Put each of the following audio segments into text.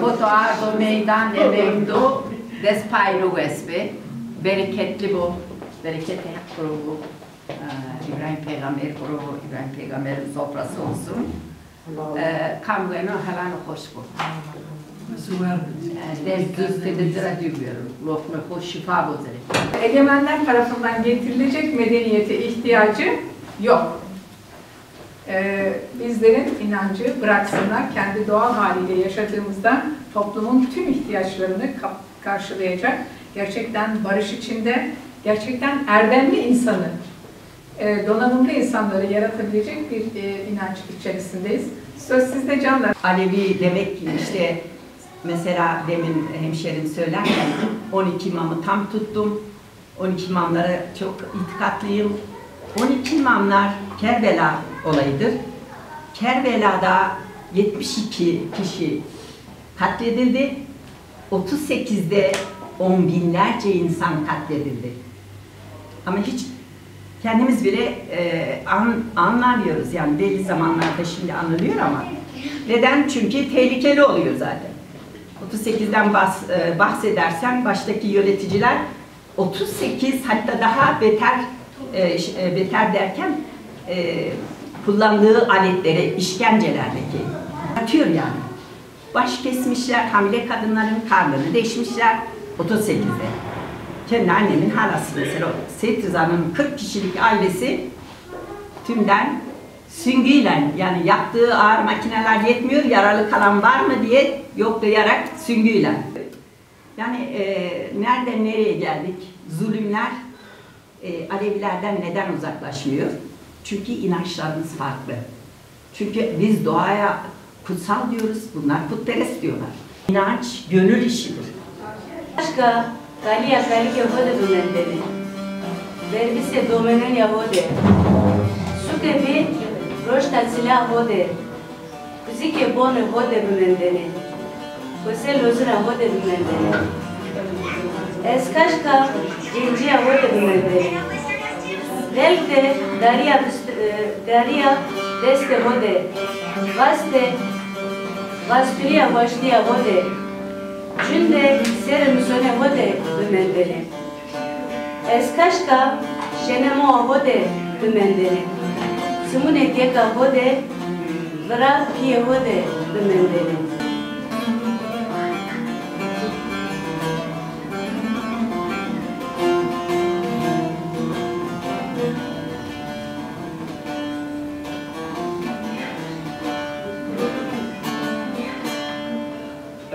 fotoğrafı meydan evendo des paylu vesbe bereketli bu bereketli grubu Ee, İbrahim Peygamber grubu İbrahim Peygamber'in sofrası olsun. Ee, Kamgano halan hoş bu. Dez düz tedizira diyorum. Lokma hoş şifa bozere. Egemenler tarafından getirilecek medeniyete ihtiyacı yok. Ee, bizlerin inancı bıraksınlar, kendi doğal haliyle yaşadığımızda toplumun tüm ihtiyaçlarını karşılayacak, gerçekten barış içinde, gerçekten erdemli insanı, e, donanımlı insanları yaratabilecek bir e, inanç içerisindeyiz. Söz sizde Canlar. Alevi demek ki işte mesela demin hemşerim söylerken 12 imamı tam tuttum. 12 imamlara çok itikatlıyım. 12 imamlar Kerbela olayıdır. Kerbela'da 72 kişi katledildi. 38'de on binlerce insan katledildi. Ama hiç kendimiz bile e, an, anlamıyoruz yani belli zamanlarda şimdi anılıyor ama neden? Çünkü tehlikeli oluyor zaten. 38'den bahs, e, bahsedersem baştaki yöneticiler 38 hatta daha beter e, e, beter derken e, kullandığı aletleri işkencelerdeki atıyor yani. Baş kesmişler, hamile kadınların karnını deşmişler 38'de. Kendi annemin halası mesela Seyit Rıza'nın 40 kişilik ailesi tümden süngüyle yani yaptığı ağır makineler yetmiyor yaralı kalan var mı diye yoklayarak süngüyle. Yani e, nereden nereye geldik? Zulümler e, Alevilerden neden uzaklaşmıyor? Çünkü inançlarımız farklı. Çünkü biz doğaya kutsal diyoruz, bunlar putperest diyorlar. İnanç gönül işidir. Başka Kali ke hode dunendene. Verbise domenen ya hode. Suke bi roshta sila hode. Kuzike bone hode dunendene. Kuse lozura hode dunendene. Escașca Gingea Votemurede. Delte, Daria, eh, Daria Deste Vode. Vaste Vaspiria Vaștia Vode. Junde Sere Misone Vode Dumendele. Escașca Şenemo Vode Dumendele. Sumune Geka Vode Vrak Kie Vode Dumendele.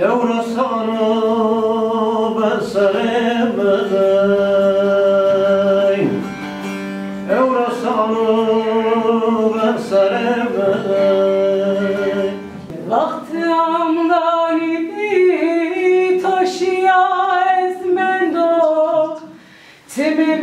Eurosanı ben sevmedim Eurosanı ben sevmedim Vakti amdani bir taşıya ezmendo Timi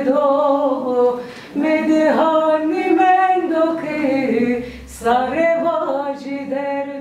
じでる